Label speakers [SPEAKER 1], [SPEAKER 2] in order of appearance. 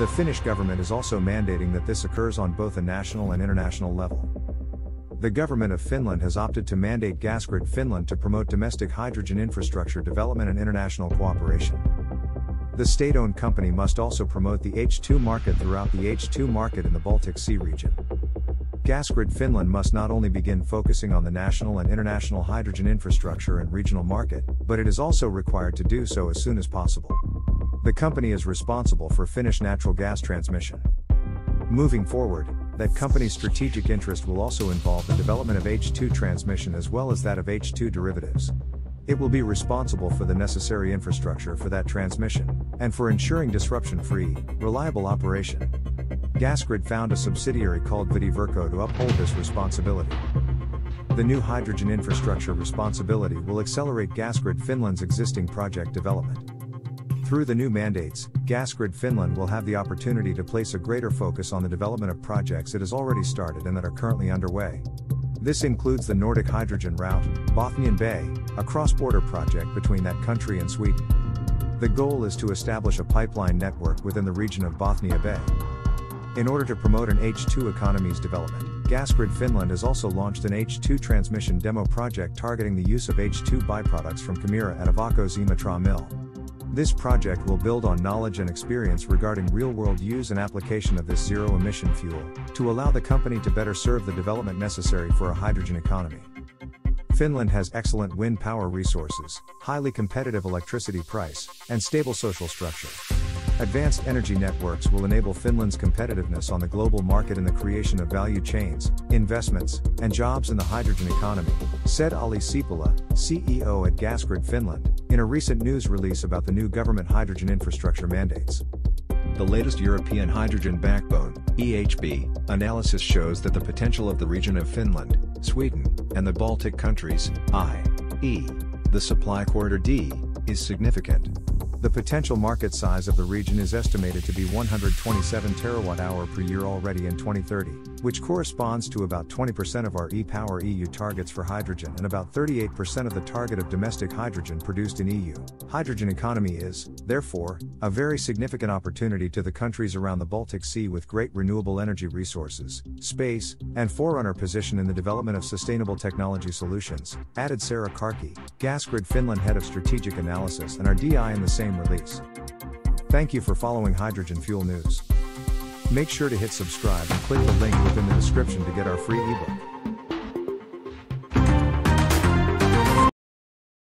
[SPEAKER 1] The Finnish government is also mandating that this occurs on both a national and international level. The government of Finland has opted to mandate Gasgrid Finland to promote domestic hydrogen infrastructure development and international cooperation. The state owned company must also promote the H2 market throughout the H2 market in the Baltic Sea region. Gasgrid Finland must not only begin focusing on the national and international hydrogen infrastructure and regional market, but it is also required to do so as soon as possible. The company is responsible for Finnish natural gas transmission. Moving forward, that company's strategic interest will also involve the development of H2 transmission as well as that of H2 derivatives. It will be responsible for the necessary infrastructure for that transmission, and for ensuring disruption free, reliable operation. Gasgrid found a subsidiary called Vesiverkko to uphold this responsibility. The new hydrogen infrastructure responsibility will accelerate Gasgrid Finland's existing project development. Through the new mandates, Gasgrid Finland will have the opportunity to place a greater focus on the development of projects it has already started and that are currently underway. This includes the Nordic Hydrogen Route, Bothnian Bay, a cross border project between that country and Sweden. The goal is to establish a pipeline network within the region of Bothnia Bay. In order to promote an H2 economy's development, Gasgrid Finland has also launched an H2 transmission demo project targeting the use of H2 byproducts from Kemira at Ivaco's Imatra mill. This project will build on knowledge and experience regarding real world use and application of this zero emission fuel, to allow the company to better serve the development necessary for a hydrogen economy. Finland has excellent wind power resources, highly competitive electricity price, and stable social structure. Advanced energy networks will enable Finland's competitiveness on the global market and the creation of value chains, investments, and jobs in the hydrogen economy, said Olli Sipilä, CEO at Gasgrid Finland, in a recent news release about the new government hydrogen infrastructure mandates.
[SPEAKER 2] The latest European Hydrogen Backbone EHB, analysis shows that the potential of the region of Finland, Sweden, and the Baltic countries, i.e., the supply corridor D, is significant.
[SPEAKER 1] The potential market size of the region is estimated to be 127 terawatt-hour per year already in 2030, which corresponds to about 20% of REPowerEU targets for hydrogen and about 38% of the target of domestic hydrogen produced in EU. Hydrogen economy is, therefore, a very significant opportunity to the countries around the Baltic Sea with great renewable energy resources, space, and forerunner position in the development of sustainable technology solutions, added Sarah Karki, Gasgrid Finland head of strategic analysis and R&D in the same release. Thank you for following Hydrogen Fuel News. Make sure to hit subscribe and click the link within the description to get our free ebook.